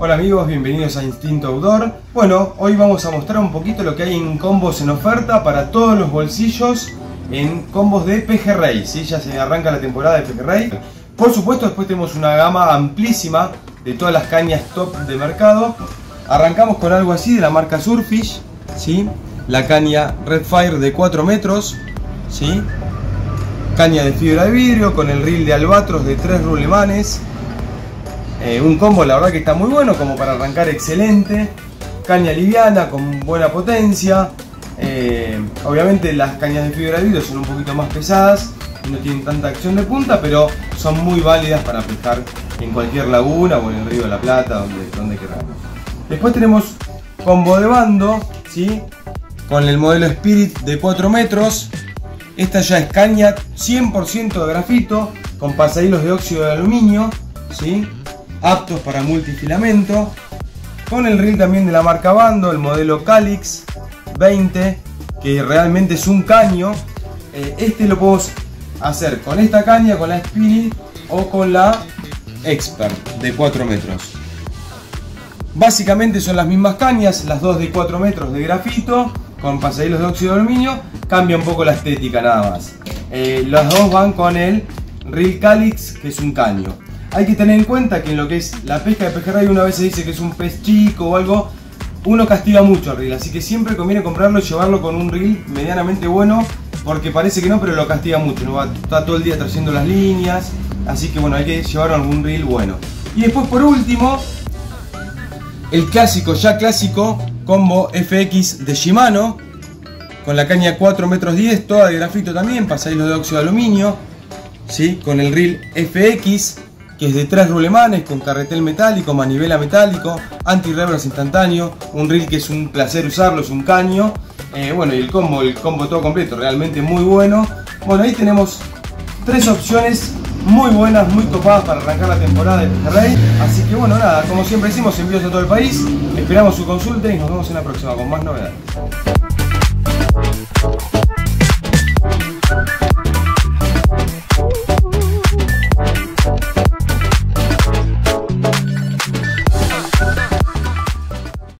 Hola amigos, bienvenidos a Instinto Outdoor. Bueno, hoy vamos a mostrar un poquito lo que hay en combos en oferta para todos los bolsillos en combos de pejerrey. ¿sí? Ya se arranca la temporada de pejerrey. Por supuesto, después tenemos una gama amplísima de todas las cañas top de mercado. Arrancamos con algo así de la marca Surfish, ¿sí? la caña Redfire de 4 metros, ¿sí? caña de fibra de vidrio con el reel de albatros de 3 rulemanes. Eh, un combo la verdad que está muy bueno, como para arrancar excelente. Caña liviana con buena potencia. Eh, obviamente las cañas de fibra de vidrio son un poquito más pesadas no tienen tanta acción de punta, pero son muy válidas para pescar en cualquier laguna o en el río de la Plata, donde, donde queramos. Después tenemos combo de bando, ¿sí? con el modelo Spirit de 4 metros, esta ya es caña 100% de grafito con pasahilos de óxido de aluminio, ¿sí? Aptos para multifilamento. Con el reel también de la marca Bando, el modelo Calix 20, que realmente es un caño. Eh, este lo podemos hacer con esta caña, con la Spirit o con la Expert de 4 metros. Básicamente son las mismas cañas, las dos de 4 metros de grafito con pasahilos de óxido de aluminio, cambia un poco la estética nada más. Eh, las dos van con el Reel Calix, que es un caño. Hay que tener en cuenta que en lo que es la pesca de pejerrey una vez se dice que es un pez chico o algo, uno castiga mucho al reel, así que siempre conviene comprarlo y llevarlo con un reel medianamente bueno, porque parece que no, pero lo castiga mucho, ¿no? está todo el día trayendo las líneas, así que bueno, hay que llevar algún reel bueno. Y después por último, el clásico, ya clásico, combo FX de Shimano con la caña 4 metros 10, toda de grafito también, pasadillos de óxido de aluminio, ¿sí? con el reel FX que es de tres rulemanes con carretel metálico, manivela metálico, anti-reverse instantáneo, un reel que es un placer usarlo, es un caño, eh, bueno y el combo, el combo todo completo, realmente muy bueno. Bueno ahí tenemos tres opciones muy buenas, muy topadas para arrancar la temporada de Pejerrey. Así que bueno, nada, como siempre decimos, envíos a todo el país. Esperamos su consulta y nos vemos en la próxima con más novedades.